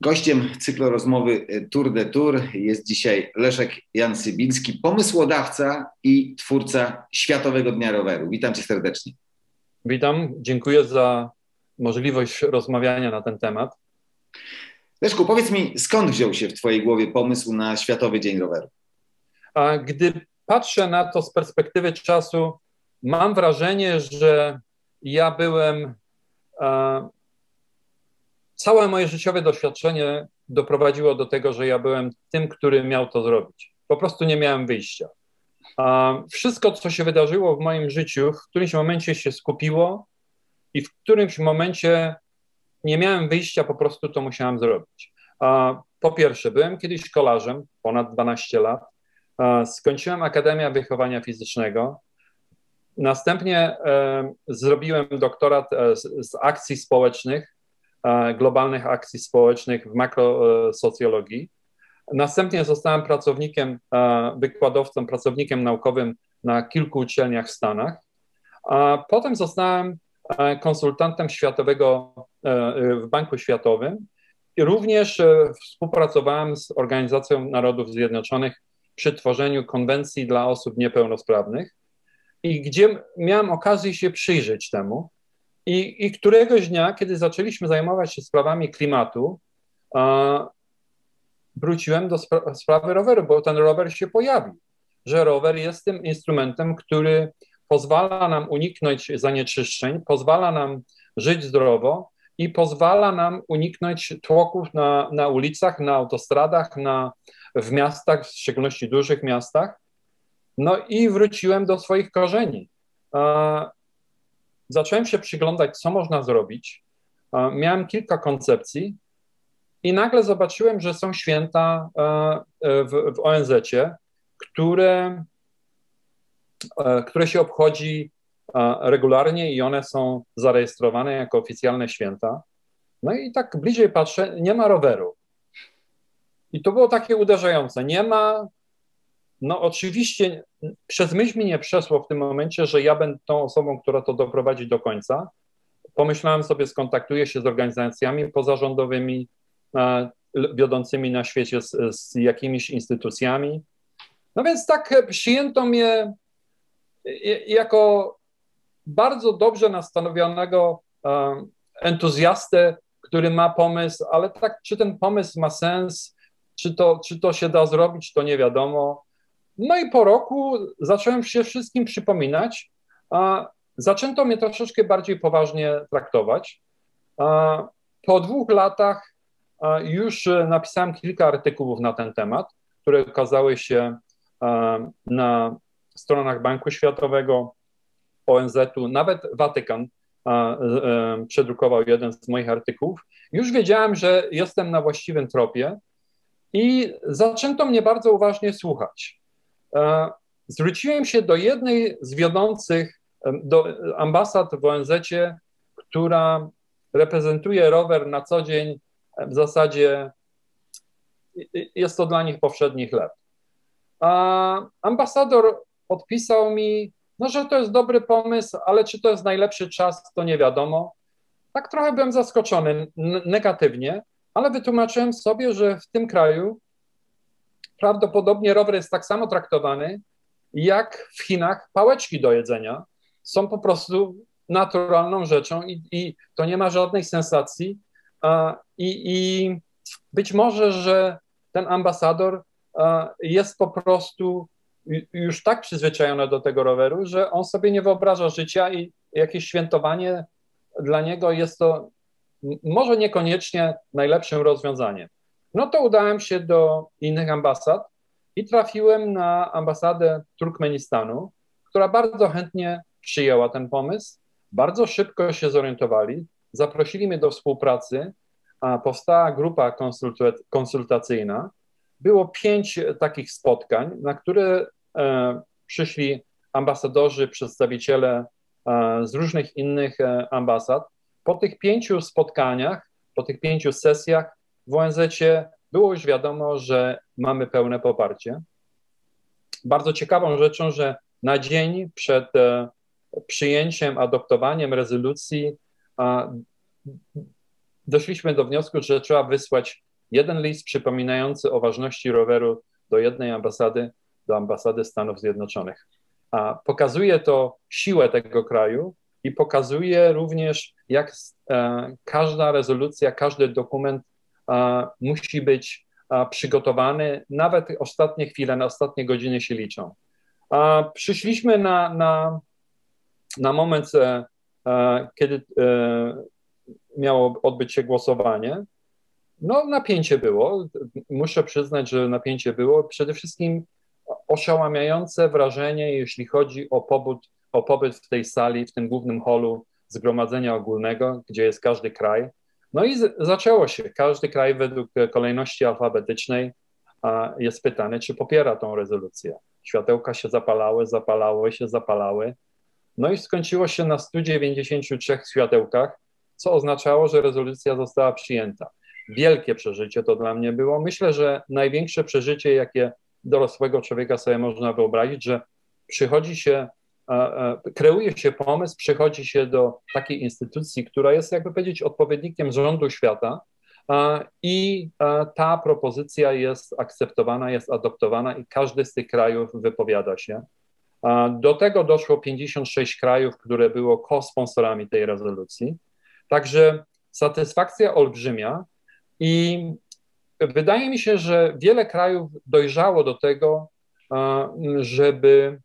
Gościem cyklu rozmowy Tour de Tour jest dzisiaj Leszek Jan Sybiński, pomysłodawca i twórca Światowego Dnia Roweru. Witam cię serdecznie. Witam, dziękuję za możliwość rozmawiania na ten temat. Leszku, powiedz mi, skąd wziął się w twojej głowie pomysł na Światowy Dzień Roweru? A gdy patrzę na to z perspektywy czasu, mam wrażenie, że ja byłem całe moje życiowe doświadczenie doprowadziło do tego, że ja byłem tym, który miał to zrobić. Po prostu nie miałem wyjścia. Wszystko, co się wydarzyło w moim życiu, w którymś momencie się skupiło i w którymś momencie nie miałem wyjścia, po prostu to musiałem zrobić. Po pierwsze, byłem kiedyś kolarzem, ponad 12 lat. Skończyłem Akademię Wychowania Fizycznego. Następnie e, zrobiłem doktorat e, z, z akcji społecznych globalnych akcji społecznych w makrosocjologii. Następnie zostałem pracownikiem, e, wykładowcą, pracownikiem naukowym na kilku uczelniach w Stanach. A potem zostałem e, konsultantem światowego w Banku Światowym i również współpracowałem z Organizacją Narodów Zjednoczonych przy tworzeniu konwencji dla osób niepełnosprawnych i gdzie miałem okazję się przyjrzeć temu. I, I któregoś dnia, kiedy zaczęliśmy zajmować się sprawami klimatu, wróciłem do spra sprawy roweru, bo ten rower się pojawił. Że rower jest tym instrumentem, który pozwala nam uniknąć zanieczyszczeń, pozwala nam żyć zdrowo i pozwala nam uniknąć tłoków na, na ulicach, na autostradach, na, w miastach, w szczególności dużych miastach. No i wróciłem do swoich korzeni zacząłem się przyglądać, co można zrobić. Miałem kilka koncepcji i nagle zobaczyłem, że są święta e, e, w, w ONZ-cie, które, e, które się obchodzi regularnie i one są zarejestrowane jako oficjalne święta. No i tak bliżej patrzę, nie ma roweru. I to było takie uderzające. Nie ma no oczywiście przez myśl mi nie przeszło w tym momencie, że ja będę tą osobą, która to doprowadzi do końca. Pomyślałem sobie, skontaktuję się z organizacjami pozarządowymi, e, wiodącymi na świecie, z, z jakimiś instytucjami. No więc tak przyjęto mnie jako bardzo dobrze nastanowionego e, entuzjastę, który ma pomysł, ale tak, czy ten pomysł ma sens, czy to, czy to się da zrobić, to nie wiadomo. No i po roku zacząłem się wszystkim przypominać, a zaczęto mnie troszeczkę bardziej poważnie traktować. Po dwóch latach już napisałem kilka artykułów na ten temat, które ukazały się na stronach Banku Światowego, ONZ-u, nawet Watykan przedrukował jeden z moich artykułów. Już wiedziałem, że jestem na właściwym tropie i zaczęto mnie bardzo uważnie słuchać. E, zwróciłem się do jednej z wiodących do ambasad w ONZ, która reprezentuje rower na co dzień. W zasadzie jest to dla nich powszedni chleb. A ambasador odpisał mi, no, że to jest dobry pomysł, ale czy to jest najlepszy czas, to nie wiadomo. Tak trochę byłem zaskoczony negatywnie, ale wytłumaczyłem sobie, że w tym kraju prawdopodobnie rower jest tak samo traktowany jak w Chinach pałeczki do jedzenia. Są po prostu naturalną rzeczą i, i to nie ma żadnej sensacji. I, I, być może, że ten ambasador jest po prostu już tak przyzwyczajony do tego roweru, że on sobie nie wyobraża życia i jakieś świętowanie dla niego jest to może niekoniecznie najlepszym rozwiązaniem. No to udałem się do innych ambasad i trafiłem na ambasadę Turkmenistanu, która bardzo chętnie przyjęła ten pomysł. Bardzo szybko się zorientowali, zaprosili mnie do współpracy, powstała grupa konsultacyjna. Było pięć takich spotkań, na które e, przyszli ambasadorzy, przedstawiciele e, z różnych innych e, ambasad. Po tych pięciu spotkaniach, po tych pięciu sesjach w ONZ było już wiadomo, że mamy pełne poparcie. Bardzo ciekawą rzeczą, że na dzień przed e, przyjęciem, adoptowaniem rezolucji doszliśmy do wniosku, że trzeba wysłać jeden list przypominający o ważności roweru do jednej ambasady, do ambasady Stanów Zjednoczonych. A pokazuje to siłę tego kraju i pokazuje również, jak e, każda rezolucja, każdy dokument musi być przygotowany, nawet ostatnie chwile, na ostatnie godziny się liczą. Przyszliśmy na, na, na moment, e, kiedy e, miało odbyć się głosowanie. No, napięcie było. Muszę przyznać, że napięcie było. Przede wszystkim oszałamiające wrażenie, jeśli chodzi o pobyt, o pobyt w tej sali, w tym głównym holu zgromadzenia ogólnego, gdzie jest każdy kraj. No i z, zaczęło się. Każdy kraj według kolejności alfabetycznej a, jest pytany, czy popiera tą rezolucję. Światełka się zapalały, zapalały się, zapalały. No i skończyło się na 193 światełkach, co oznaczało, że rezolucja została przyjęta. Wielkie przeżycie to dla mnie było. Myślę, że największe przeżycie, jakie dorosłego człowieka sobie można wyobrazić, że przychodzi się, kreuje się pomysł, przychodzi się do takiej instytucji, która jest, jakby powiedzieć, odpowiednikiem rządu świata, i ta propozycja jest akceptowana, jest adoptowana i każdy z tych krajów wypowiada się. Do tego doszło 56 krajów, które było co-sponsorami tej rezolucji. Także satysfakcja olbrzymia i wydaje mi się, że wiele krajów dojrzało do tego, żeby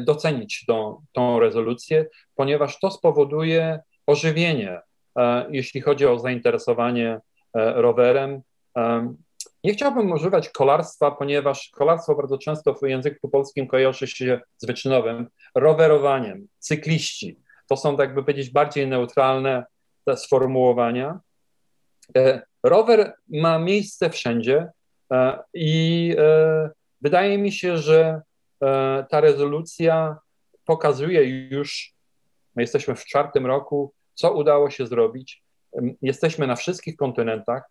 docenić tą, tą rezolucję, ponieważ to spowoduje ożywienie, e, jeśli chodzi o zainteresowanie e, rowerem. Nie chciałbym używać kolarstwa, ponieważ kolarstwo bardzo często w języku polskim kojarzy się z wyczynowym rowerowaniem, cykliści. To są, tak by powiedzieć, bardziej neutralne te sformułowania. E, rower ma miejsce wszędzie e, i e, wydaje mi się, że ta rezolucja pokazuje już, my jesteśmy w czwartym roku, co udało się zrobić. Jesteśmy na wszystkich kontynentach,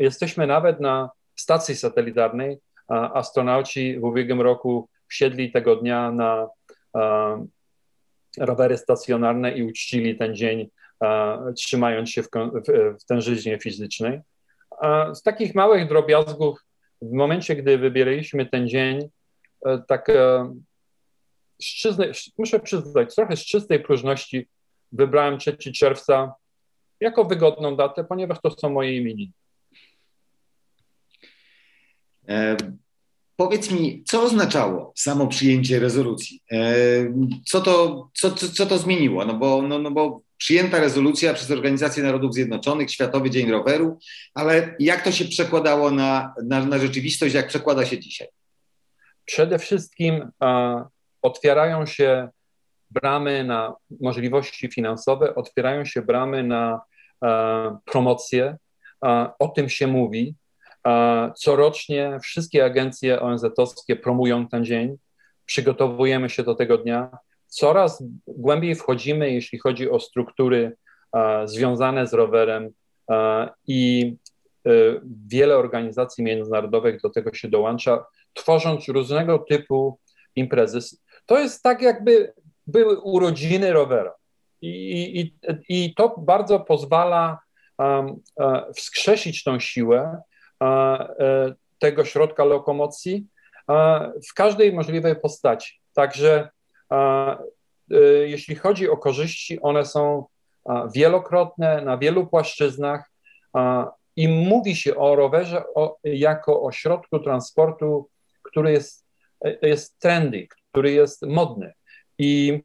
jesteśmy nawet na stacji satelitarnej. Astronauci w ubiegłym roku wsiedli tego dnia na rowery stacjonarne i uczcili ten dzień, trzymając się w, w, w tężyźnie fizycznej. Z takich małych drobiazgów, w momencie, gdy wybieraliśmy ten dzień, e, tak e, muszę przyznać, trochę z czystej próżności wybrałem 3 czerwca jako wygodną datę, ponieważ to są moje imieniny. E, Powiedz mi, co oznaczało samo przyjęcie rezolucji? E, co to, co, co, co to zmieniło? No bo, no, no bo przyjęta rezolucja przez Organizację Narodów Zjednoczonych, Światowy Dzień Roweru, ale jak to się przekładało na, na, na rzeczywistość, jak przekłada się dzisiaj? Przede wszystkim otwierają się bramy na możliwości finansowe, otwierają się bramy na promocję. O tym się mówi. Corocznie wszystkie agencje ONZ-owskie promują ten dzień, przygotowujemy się do tego dnia. Coraz głębiej wchodzimy, jeśli chodzi o struktury związane z rowerem i e, wiele organizacji międzynarodowych do tego się dołącza, tworząc różnego typu imprezy. To jest tak, jakby były urodziny rowera. I, i, i to bardzo pozwala um, wskrzesić tą siłę E, tego środka lokomocji w każdej możliwej postaci. Także e, jeśli chodzi o korzyści, one są wielokrotne na wielu płaszczyznach i mówi się o rowerze o, jako o środku transportu, który jest, jest trendy, który jest modny. I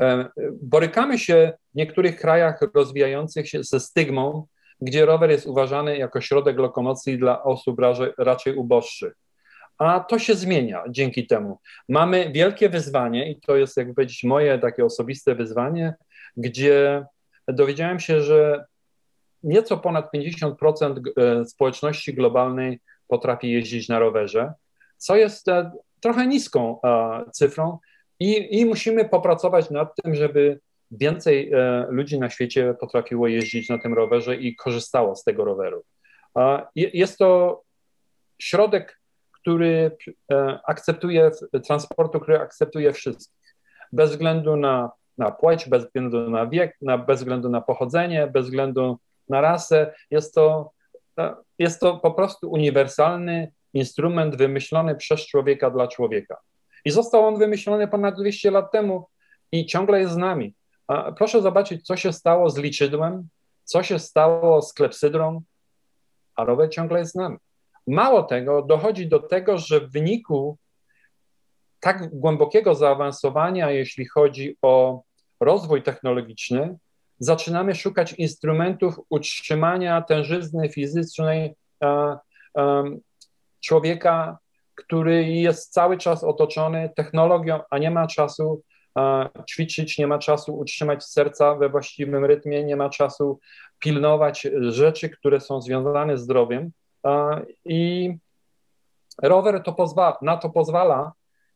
e, borykamy się w niektórych krajach rozwijających się ze stygmą, gdzie rower jest uważany jako środek lokomocji dla osób raczej, raczej uboższych. A to się zmienia dzięki temu. Mamy wielkie wyzwanie, i to jest, jakby powiedzieć, moje takie osobiste wyzwanie, gdzie dowiedziałem się, że nieco ponad 50% e, społeczności globalnej potrafi jeździć na rowerze, co jest e, trochę niską cyfrą, i, i musimy popracować nad tym, żeby więcej e, ludzi na świecie potrafiło jeździć na tym rowerze i korzystało z tego roweru. Jest to środek, który e, akceptuje transportu, który akceptuje wszystkich, bez względu na, na płeć, bez względu na wiek, na, bez względu na pochodzenie, bez względu na rasę. Jest to jest to po prostu uniwersalny instrument wymyślony przez człowieka dla człowieka. I został on wymyślony ponad 200 lat temu i ciągle jest z nami. Proszę zobaczyć, co się stało z liczydłem, co się stało z klepsydrą, a rower ciągle jest z nami. Mało tego, dochodzi do tego, że w wyniku tak głębokiego zaawansowania, jeśli chodzi o rozwój technologiczny, zaczynamy szukać instrumentów utrzymania tężyzny fizycznej e, e, człowieka, który jest cały czas otoczony technologią, a nie ma czasu e, ćwiczyć, nie ma czasu utrzymać serca we właściwym rytmie, nie ma czasu pilnować rzeczy, które są związane z zdrowiem. I rower to pozwala, na to pozwala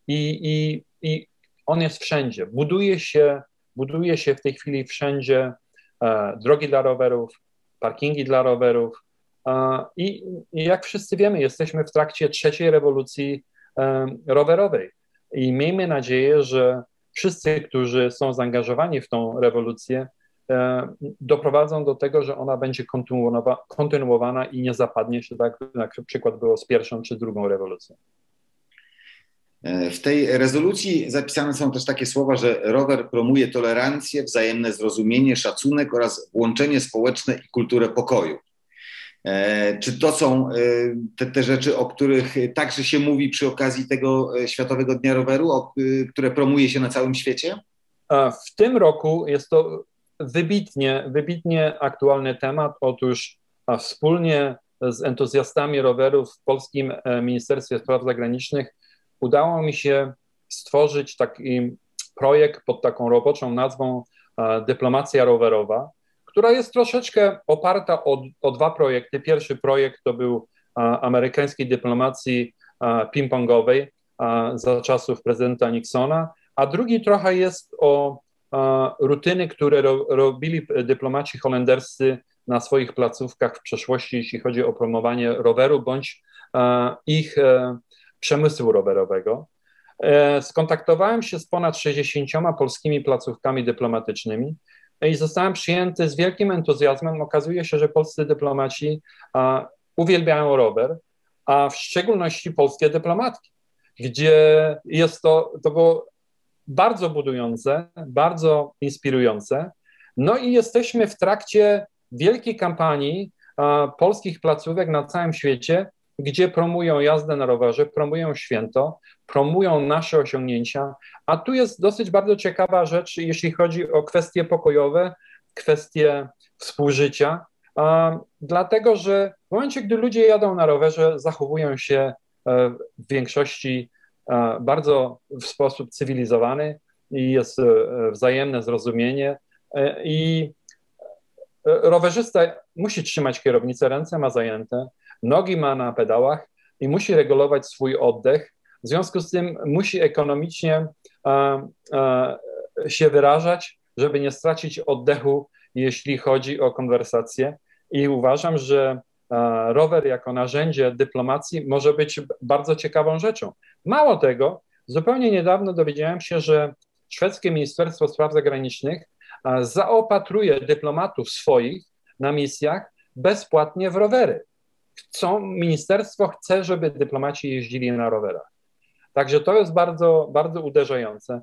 i, i, i on jest wszędzie. Buduje się, buduje się w tej chwili wszędzie e, drogi dla rowerów, parkingi dla rowerów. E, i, jak wszyscy wiemy, jesteśmy w trakcie trzeciej rewolucji e, rowerowej. I miejmy nadzieję, że wszyscy, którzy są zaangażowani w tą rewolucję, doprowadzą do tego, że ona będzie kontynuowana i nie zapadnie się tak, jak na przykład było z pierwszą czy drugą rewolucją. E, w tej rezolucji zapisane są też takie słowa, że rower promuje tolerancję, wzajemne zrozumienie, szacunek oraz łączenie społeczne i kulturę pokoju. E, czy to są te, te, rzeczy, o których także się mówi przy okazji tego Światowego Dnia Roweru, o, które promuje się na całym świecie? W tym roku jest to wybitnie, wybitnie aktualny temat. Otóż wspólnie z entuzjastami rowerów w Polskim e, Ministerstwie Spraw Zagranicznych udało mi się stworzyć taki projekt pod taką roboczą nazwą e, Dyplomacja Rowerowa, która jest troszeczkę oparta o, o dwa projekty. Pierwszy projekt to był e, amerykańskiej dyplomacji ping-pongowej za czasów prezydenta Nixona, a drugi trochę jest o rutyny, które ro, robili dyplomaci holenderscy na swoich placówkach w przeszłości, jeśli chodzi o promowanie roweru bądź ich e, przemysłu rowerowego. E, skontaktowałem się z ponad 60 polskimi placówkami dyplomatycznymi i zostałem przyjęty z wielkim entuzjazmem. Okazuje się, że polscy dyplomaci uwielbiają rower, a w szczególności polskie dyplomatki, gdzie jest to, to było bardzo budujące, bardzo inspirujące. No i jesteśmy w trakcie wielkiej kampanii polskich placówek na całym świecie, gdzie promują jazdę na rowerze, promują święto, promują nasze osiągnięcia. A tu jest dosyć bardzo ciekawa rzecz, jeśli chodzi o kwestie pokojowe, kwestie współżycia, dlatego że w momencie, gdy ludzie jadą na rowerze, zachowują się e, w większości E, bardzo w sposób cywilizowany i jest e, wzajemne zrozumienie. I rowerzysta musi trzymać kierownicę, ręce ma zajęte, nogi ma na pedałach i musi regulować swój oddech. W związku z tym musi ekonomicznie się wyrażać, żeby nie stracić oddechu, jeśli chodzi o konwersację. I uważam, że rower jako narzędzie dyplomacji może być bardzo ciekawą rzeczą. Mało tego, zupełnie niedawno dowiedziałem się, że szwedzkie Ministerstwo Spraw Zagranicznych zaopatruje dyplomatów swoich na misjach bezpłatnie w rowery. Chcą, ministerstwo chce, żeby dyplomaci jeździli na rowerach. Także to jest bardzo, bardzo uderzające.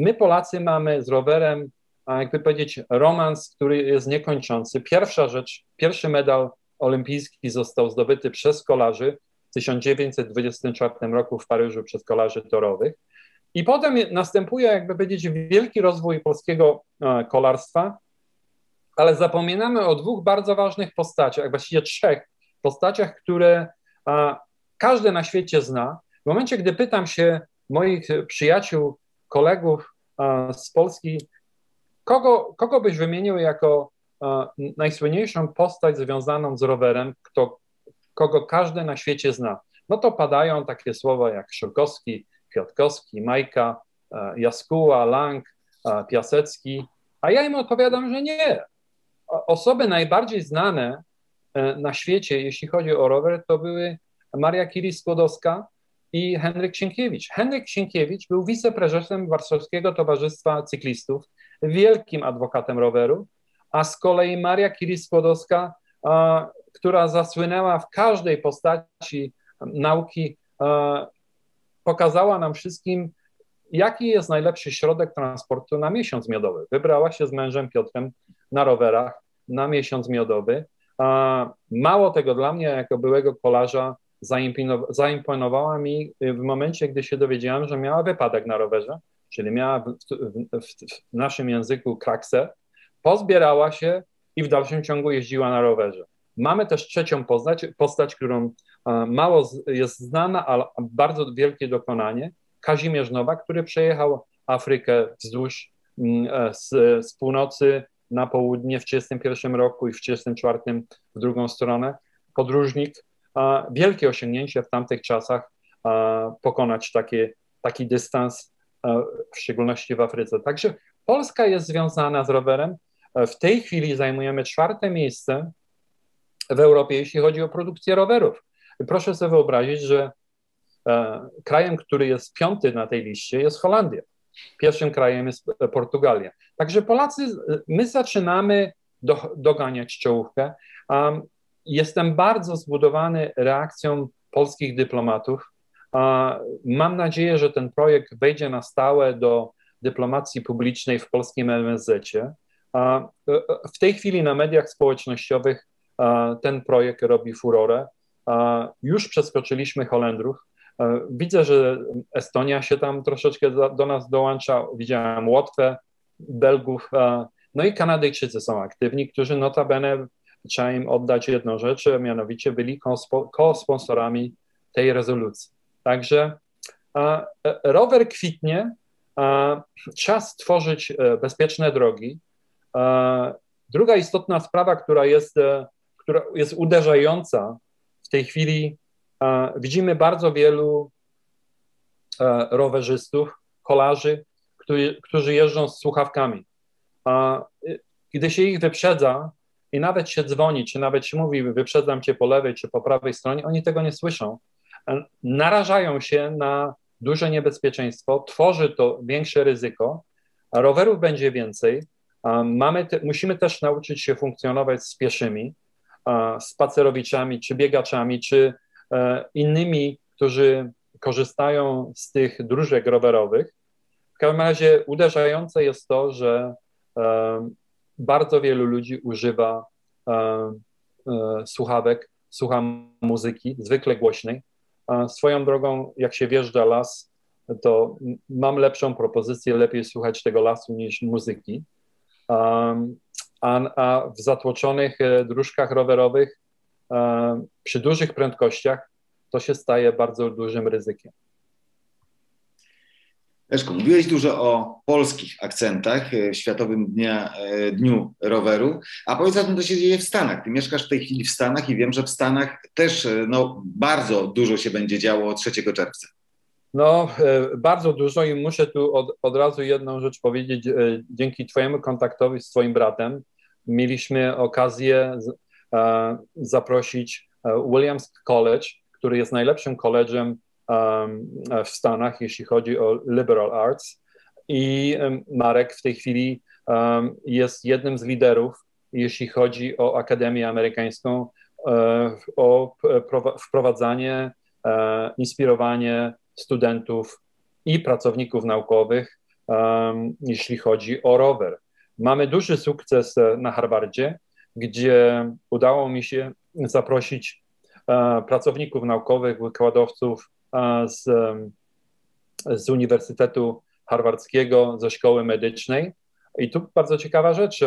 My, Polacy, mamy z rowerem, jakby powiedzieć, romans, który jest niekończący. Pierwsza rzecz, pierwszy medal olimpijski został zdobyty przez kolarzy w 1924 roku w Paryżu przez kolarzy torowych. I potem następuje, jakby powiedzieć, wielki rozwój polskiego e, kolarstwa, ale zapominamy o dwóch bardzo ważnych postaciach, właściwie trzech postaciach, które każdy na świecie zna. W momencie, gdy pytam się moich przyjaciół, kolegów z Polski, kogo, kogo byś wymienił jako najsłynniejszą postać związaną z rowerem, kto, kogo każdy na świecie zna. No to padają takie słowa jak Szurkowski, Kwiatkowski, Majka, Jaskuła, Lang, Piasecki, a ja im odpowiadam, że nie. Osoby najbardziej znane na świecie, jeśli chodzi o rower, to były Maria Curie-Skłodowska i Henryk Sienkiewicz. Henryk Sienkiewicz był wiceprezesem Warszawskiego Towarzystwa Cyklistów, wielkim adwokatem roweru, a z kolei Maria Curie-Skłodowska która zasłynęła w każdej postaci nauki, pokazała nam wszystkim, jaki jest najlepszy środek transportu na miesiąc miodowy. Wybrała się z mężem Piotrem na rowerach na miesiąc miodowy. Mało tego dla mnie, jako byłego kolarza, zaimponowała mi w momencie, gdy się dowiedziałem, że miała wypadek na rowerze, czyli miała w, w, w naszym języku kraksę, pozbierała się i w dalszym ciągu jeździła na rowerze. Mamy też trzecią postać, postać którą mało jest znana, ale bardzo wielkie dokonanie. Kazimierz Nowak, który przejechał Afrykę wzdłuż mm, e, z, z północy na południe w 1931 roku i w 1934 w drugą stronę. Podróżnik, wielkie osiągnięcie w tamtych czasach pokonać takie, taki dystans, w szczególności w Afryce. Także Polska jest związana z rowerem. W tej chwili zajmujemy czwarte miejsce w Europie, jeśli chodzi o produkcję rowerów. Proszę sobie wyobrazić, że krajem, który jest piąty na tej liście, jest Holandia. Pierwszym krajem jest Portugalia. Także Polacy, my zaczynamy do, doganiać czołówkę. Um, jestem bardzo zbudowany reakcją polskich dyplomatów. mam nadzieję, że ten projekt wejdzie na stałe do dyplomacji publicznej w polskim MSZ-cie. E, w tej chwili na mediach społecznościowych ten projekt robi furorę. Już przeskoczyliśmy Holendrów. Widzę, że Estonia się tam troszeczkę do nas dołącza. Widziałem Łotwę, Belgów, no i Kanadyjczycy są aktywni, którzy notabene trzeba im oddać jedną rzecz, mianowicie byli ko-sponsorami tej rezolucji. Także e, rower kwitnie, trzeba stworzyć e, bezpieczne drogi. Druga istotna sprawa, która jest e, która jest uderzająca. W tej chwili e, widzimy bardzo wielu e, rowerzystów, kolarzy, którzy, jeżdżą z słuchawkami. A gdy się ich wyprzedza i nawet się dzwoni, czy nawet się mówi, wyprzedzam cię po lewej czy po prawej stronie, oni tego nie słyszą. E, narażają się na duże niebezpieczeństwo, tworzy to większe ryzyko, rowerów będzie więcej. Mamy te, musimy też nauczyć się funkcjonować z pieszymi spacerowiczami, czy biegaczami, czy innymi, którzy korzystają z tych dróżek rowerowych. W każdym razie uderzające jest to, że e, bardzo wielu ludzi używa e, słuchawek, słucha muzyki, zwykle głośnej. Swoją drogą, jak się wjeżdża las, to mam lepszą propozycję, lepiej słuchać tego lasu niż muzyki a, a w zatłoczonych e, dróżkach rowerowych e, przy dużych prędkościach to się staje bardzo dużym ryzykiem. Leszku, mówiłeś dużo o polskich akcentach e, w Światowym Dnia, Dniu Roweru, a powiedz o tym, co się dzieje w Stanach. Ty mieszkasz w tej chwili w Stanach i wiem, że w Stanach też no, bardzo dużo się będzie działo 3 czerwca. No, bardzo dużo i muszę tu od, od razu jedną rzecz powiedzieć. Dzięki Twojemu kontaktowi z Twoim bratem mieliśmy okazję e, zaprosić e, Williams College, który jest najlepszym koledżem w Stanach, jeśli chodzi o liberal arts. I Marek w tej chwili jest jednym z liderów, jeśli chodzi o Akademię Amerykańską, e, o wprowadzanie, inspirowanie studentów i pracowników naukowych, jeśli chodzi o rower. Mamy duży sukces e, na Harvardzie, gdzie udało mi się zaprosić e, pracowników naukowych, wykładowców e, z, z Uniwersytetu Harvardzkiego, ze szkoły medycznej. I tu bardzo ciekawa rzecz.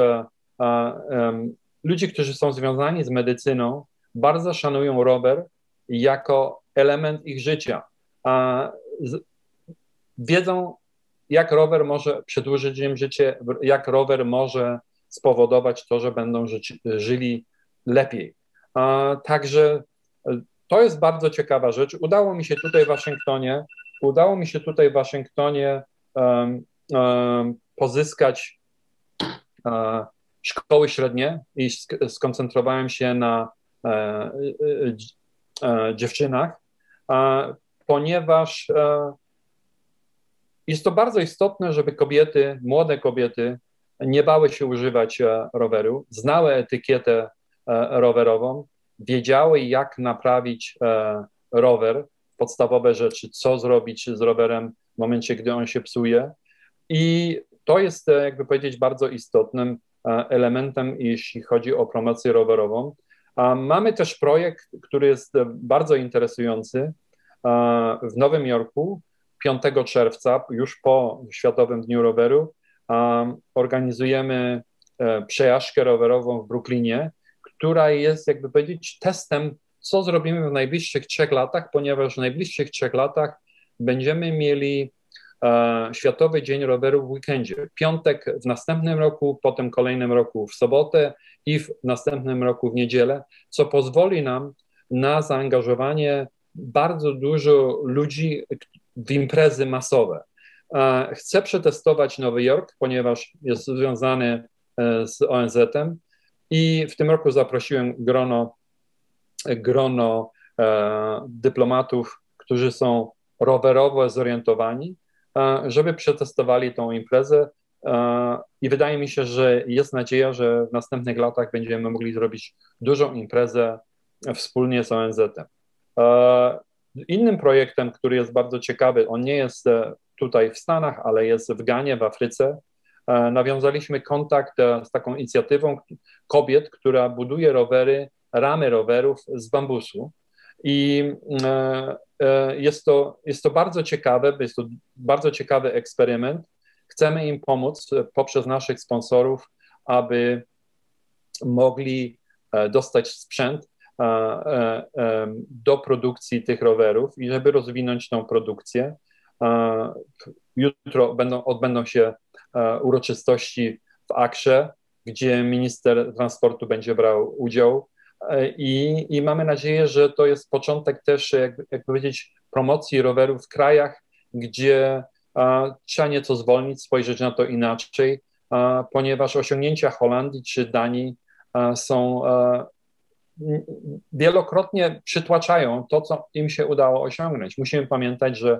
Ludzie, którzy są związani z medycyną, bardzo szanują rower jako element ich życia. Wiedzą, jak rower może przedłużyć im życie, jak rower może spowodować to, że będą życi, żyli lepiej. Także e, to jest bardzo ciekawa rzecz. Udało mi się tutaj w Waszyngtonie, udało mi się tutaj w Waszyngtonie um, um, pozyskać um, szkoły średnie i skoncentrowałem się na e, dziewczynach, ponieważ jest to bardzo istotne, żeby kobiety, młode kobiety nie bały się używać e, roweru, znały etykietę e, rowerową wiedziały, jak naprawić rower, podstawowe rzeczy, co zrobić z rowerem w momencie, gdy on się psuje. I to jest, jakby powiedzieć, bardzo istotnym elementem, jeśli chodzi o promocję rowerową. Mamy też projekt, który jest bardzo interesujący w Nowym Jorku. 5 czerwca, już po Światowym Dniu Roweru, organizujemy e, przejażdżkę rowerową w Brooklynie, która jest, jakby powiedzieć, testem, co zrobimy w najbliższych trzech latach, ponieważ w najbliższych trzech latach będziemy mieli e, Światowy Dzień Roweru w weekendzie. Piątek w następnym roku, potem kolejnym roku w sobotę i w następnym roku w niedzielę, co pozwoli nam na zaangażowanie bardzo dużo ludzi w imprezy masowe. Chcę przetestować Nowy Jork, ponieważ jest związany e, z ONZ-em i w tym roku zaprosiłem grono, grono e, dyplomatów, którzy są rowerowo zorientowani, e, żeby przetestowali tą imprezę. I wydaje mi się, że jest nadzieja, że w następnych latach będziemy mogli zrobić dużą imprezę wspólnie z ONZ-em. Innym projektem, który jest bardzo ciekawy, on nie jest tutaj w Stanach, ale jest w Ganie, w Afryce. E, nawiązaliśmy kontakt e, z taką inicjatywą kobiet, która buduje rowery, ramy rowerów z bambusu. I e, jest to, jest to bardzo ciekawe, jest to bardzo ciekawy eksperyment. Chcemy im pomóc poprzez naszych sponsorów, aby mogli dostać sprzęt do produkcji tych rowerów i żeby rozwinąć tą produkcję. Jutro będą, odbędą się e, uroczystości w Akrze, gdzie minister transportu będzie brał udział. E, I, I, mamy nadzieję, że to jest początek też, jak, jak powiedzieć, promocji rowerów w krajach, gdzie a, trzeba nieco zwolnić, spojrzeć na to inaczej, a, ponieważ osiągnięcia Holandii czy Danii a, są wielokrotnie przytłaczają to, co im się udało osiągnąć. Musimy pamiętać, że E,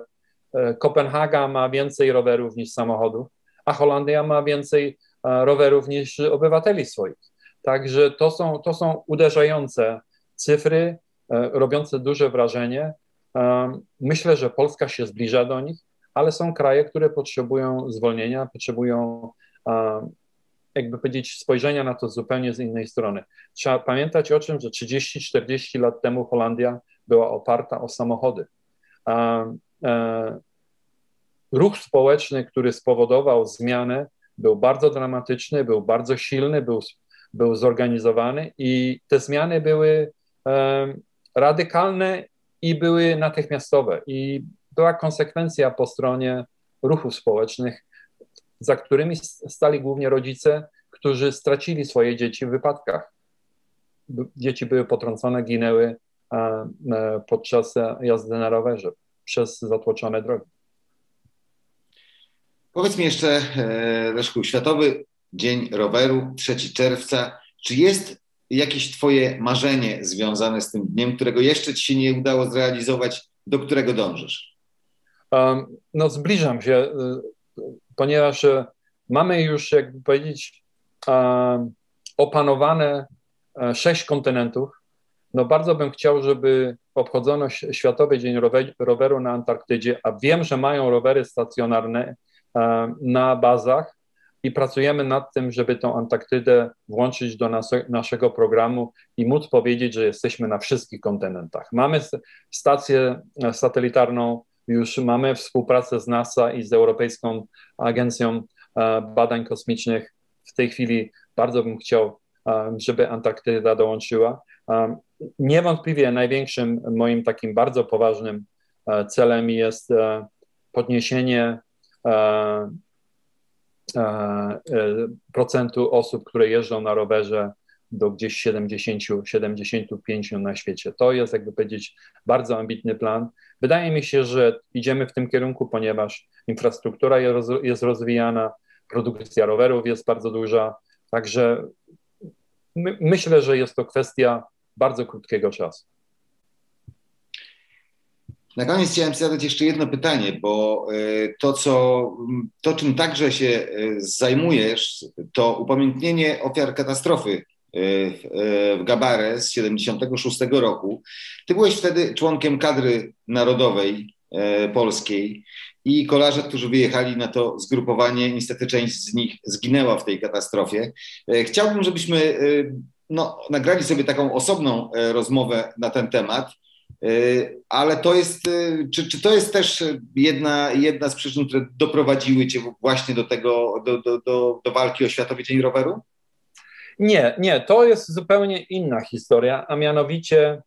Kopenhaga ma więcej rowerów niż samochodów, a Holandia ma więcej e, rowerów niż obywateli swoich. Także to są, to są uderzające cyfry, e, robiące duże wrażenie. Myślę, że Polska się zbliża do nich, ale są kraje, które potrzebują zwolnienia, potrzebują, jakby powiedzieć, spojrzenia na to zupełnie z innej strony. Trzeba pamiętać o czym, że 30-40 lat temu Holandia była oparta o samochody. E, ruch społeczny, który spowodował zmianę, był bardzo dramatyczny, był bardzo silny, był, był zorganizowany i te zmiany były e, radykalne i były natychmiastowe. I była konsekwencja po stronie ruchów społecznych, za którymi stali głównie rodzice, którzy stracili swoje dzieci w wypadkach. Dzieci były potrącone, ginęły e, podczas jazdy na rowerze przez zatłoczone drogi. Powiedz mi jeszcze, e, Leszku, Światowy Dzień Roweru, 3 czerwca. Czy jest jakieś Twoje marzenie związane z tym dniem, którego jeszcze Ci się nie udało zrealizować, do którego dążysz? No, zbliżam się, e, ponieważ e, mamy już, jakby powiedzieć, opanowane sześć kontynentów. No, bardzo bym chciał, żeby obchodzono Światowy Dzień Roweru na Antarktydzie, a wiem, że mają rowery stacjonarne e, na bazach i pracujemy nad tym, żeby tą Antarktydę włączyć do nas, naszego programu i móc powiedzieć, że jesteśmy na wszystkich kontynentach. Mamy stację e, satelitarną, już mamy współpracę z NASA i z Europejską Agencją e, Badań Kosmicznych. W tej chwili bardzo bym chciał, żeby Antarktyda dołączyła. Niewątpliwie największym moim takim bardzo poważnym e, celem jest e, podniesienie e, procentu osób, które jeżdżą na rowerze do gdzieś 70-75 na świecie. To jest, jakby powiedzieć, bardzo ambitny plan. Wydaje mi się, że idziemy w tym kierunku, ponieważ infrastruktura jest rozwijana, produkcja rowerów jest bardzo duża, także my, myślę, że jest to kwestia bardzo krótkiego czasu. Na koniec chciałem zadać jeszcze jedno pytanie, bo e, to, co, to czym także się e, zajmujesz, to upamiętnienie ofiar katastrofy w Gabare z 76 roku. Ty byłeś wtedy członkiem kadry narodowej polskiej i kolarze, którzy wyjechali na to zgrupowanie, niestety część z nich zginęła w tej katastrofie. Chciałbym, żebyśmy no, nagrali sobie taką osobną rozmowę na ten temat. Ale to jest, czy, czy to jest też jedna, jedna z przyczyn, które doprowadziły Cię właśnie do tego, do, do, do, do walki o Światowy Dzień Roweru? Nie, nie, to jest zupełnie inna historia, a mianowicie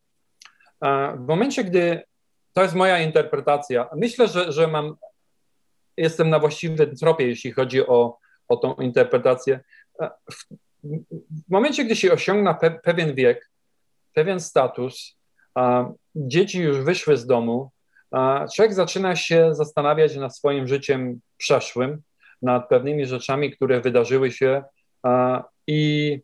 w momencie, gdy to jest moja interpretacja, myślę, że, że mam, jestem na właściwym tropie, jeśli chodzi o, o tą interpretację. W, w momencie, gdy się osiągna pe, pewien wiek, pewien status, dzieci już wyszły z domu, człowiek zaczyna się zastanawiać nad swoim życiem przeszłym, nad pewnymi rzeczami, które wydarzyły się i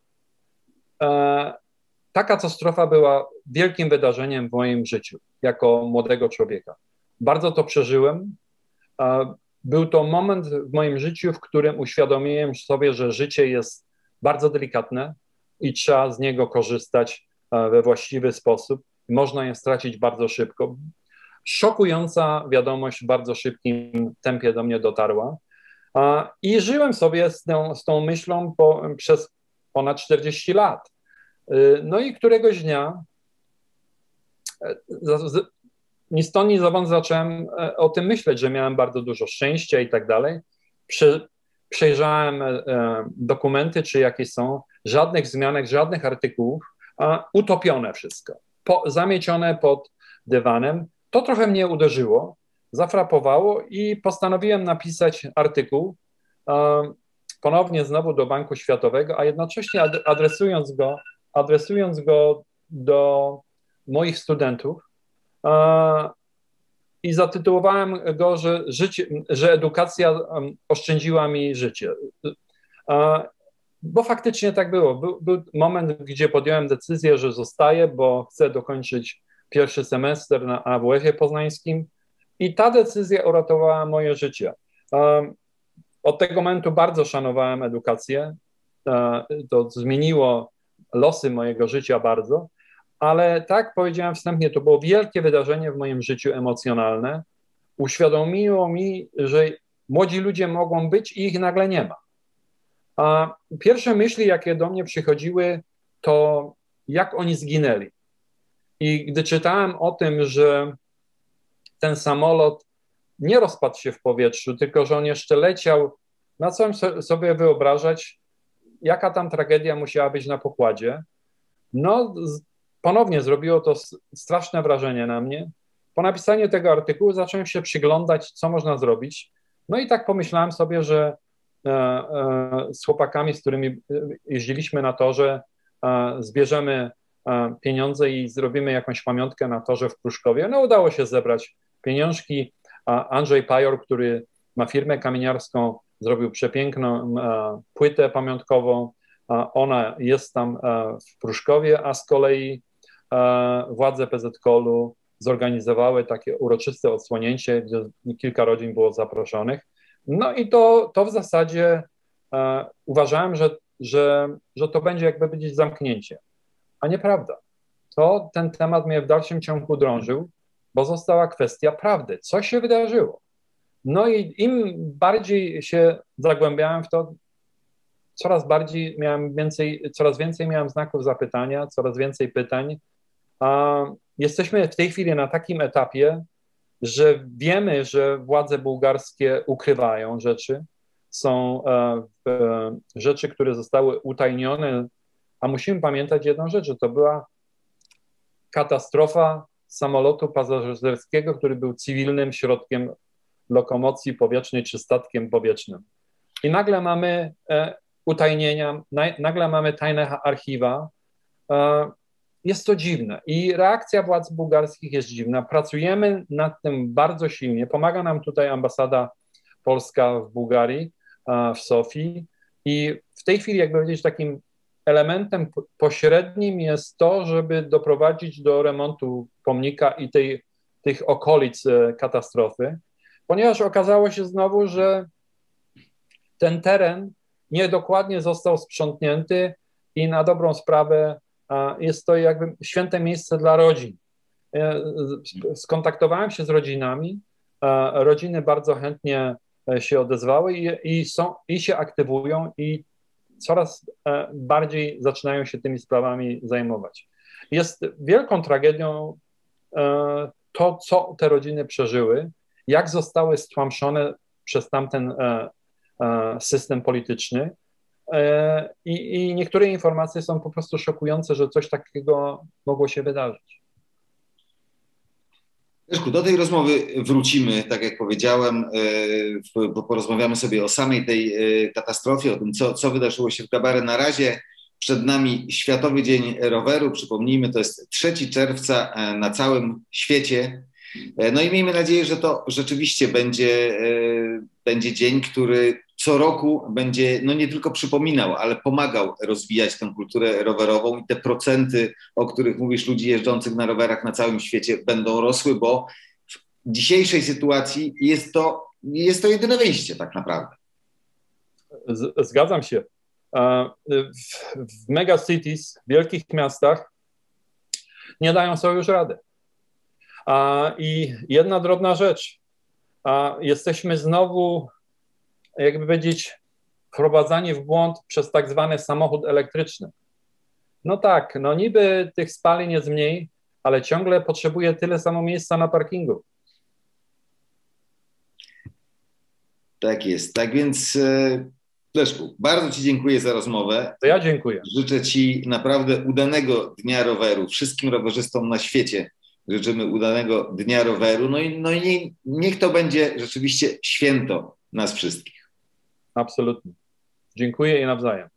ta katastrofa była wielkim wydarzeniem w moim życiu jako młodego człowieka. Bardzo to przeżyłem. Był to moment w moim życiu, w którym uświadomiłem sobie, że życie jest bardzo delikatne i trzeba z niego korzystać we właściwy sposób można je stracić bardzo szybko. Szokująca wiadomość w bardzo szybkim tempie do mnie dotarła. I żyłem sobie z tą, z tą myślą po, przez ponad 40 lat. Y, no i któregoś dnia e, ni stąd, ni zowąd zacząłem e, o tym myśleć, że miałem bardzo dużo szczęścia i tak dalej. Przejrzałem e, dokumenty, czy jakieś są, żadnych zmianek, żadnych artykułów, a utopione wszystko po, zamiecione pod dywanem. To trochę mnie uderzyło, zafrapowało i postanowiłem napisać artykuł ponownie znowu do Banku Światowego, a jednocześnie adresując go, adresując go do moich studentów i zatytułowałem go, że, życie, że edukacja oszczędziła mi życie. Bo faktycznie tak było. Był, był, moment, gdzie podjąłem decyzję, że zostaję, bo chcę dokończyć pierwszy semestr na AWF-ie poznańskim i ta decyzja uratowała moje życie. Od tego momentu bardzo szanowałem edukację. To zmieniło losy mojego życia bardzo, ale tak powiedziałem wstępnie, to było wielkie wydarzenie w moim życiu emocjonalne. Uświadomiło mi, że młodzi ludzie mogą być i ich nagle nie ma. A pierwsze myśli, jakie do mnie przychodziły, to jak oni zginęli. I gdy czytałem o tym, że ten samolot nie rozpadł się w powietrzu, tylko że on jeszcze leciał, na co sobie wyobrażać, jaka tam tragedia musiała być na pokładzie. No, ponownie zrobiło to straszne wrażenie na mnie. Po napisaniu tego artykułu zacząłem się przyglądać, co można zrobić. No i tak pomyślałem sobie, że E, e, z chłopakami, z którymi e, jeździliśmy na torze, zbierzemy pieniądze i zrobimy jakąś pamiątkę na torze w Pruszkowie. No udało się zebrać pieniążki. Andrzej Pajor, który ma firmę kamieniarską, zrobił przepiękną płytę pamiątkową. Ona jest tam w Pruszkowie, a z kolei władze PZKOL-u zorganizowały takie uroczyste odsłonięcie, gdzie kilka rodzin było zaproszonych. No i to, to w zasadzie e, uważałem, że, że, że to będzie jakby powiedzieć zamknięcie, a nieprawda. To ten temat mnie w dalszym ciągu drążył, bo została kwestia prawdy. Co się wydarzyło? No i im bardziej się zagłębiałem w to, coraz bardziej miałem więcej, coraz więcej miałem znaków zapytania, coraz więcej pytań. A jesteśmy w tej chwili na takim etapie, że wiemy, że władze bułgarskie ukrywają rzeczy, są e, e, rzeczy, które zostały utajnione, a musimy pamiętać jedną rzecz, że to była katastrofa samolotu pasażerskiego, który był cywilnym środkiem lokomocji powietrznej czy statkiem powietrznym. I nagle mamy e, utajnienia, nagle mamy tajne archiwa, jest to dziwne i reakcja władz bułgarskich jest dziwna. Pracujemy nad tym bardzo silnie. Pomaga nam tutaj ambasada polska w Bułgarii, w Sofii i w tej chwili, jakby powiedzieć, takim elementem pośrednim jest to, żeby doprowadzić do remontu pomnika i tej, tych okolic e, katastrofy, ponieważ okazało się znowu, że ten teren niedokładnie został sprzątnięty i na dobrą sprawę jest to jakby święte miejsce dla rodzin. Skontaktowałem się z rodzinami, rodziny bardzo chętnie się odezwały i, i, są, i się aktywują i coraz bardziej zaczynają się tymi sprawami zajmować. Jest wielką tragedią to, co te rodziny przeżyły, jak zostały stłamszone przez tamten e, e, system polityczny. E, I, I, niektóre informacje są po prostu szokujące, że coś takiego mogło się wydarzyć. Leszku, do tej rozmowy wrócimy, tak jak powiedziałem, bo porozmawiamy sobie o samej tej katastrofie, o tym, co, co wydarzyło się w Kabare. Na razie przed nami Światowy Dzień Roweru. Przypomnijmy, to jest 3 czerwca na całym świecie. E, no i miejmy nadzieję, że to rzeczywiście będzie, e, będzie dzień, który co roku będzie no nie tylko przypominał, ale pomagał rozwijać tę kulturę rowerową i te procenty, o których mówisz, ludzi jeżdżących na rowerach na całym świecie będą rosły, bo w dzisiejszej sytuacji jest to, jest to jedyne wyjście tak naprawdę. Zgadzam się. W megacities, wielkich miastach nie dają sobie już rady. I jedna drobna rzecz. Jesteśmy znowu, jakby powiedzieć, wprowadzani w błąd przez tak zwany samochód elektryczny. No tak, no niby tych spalin jest mniej, ale ciągle potrzebuje tyle samo miejsca na parkingu. Tak jest. Tak więc Leszku, bardzo Ci dziękuję za rozmowę. To ja dziękuję. Życzę Ci naprawdę udanego dnia roweru wszystkim rowerzystom na świecie życzymy udanego dnia roweru. No i, no i niech to będzie rzeczywiście święto nas wszystkich. Absolutnie. Dziękuję i nawzajem.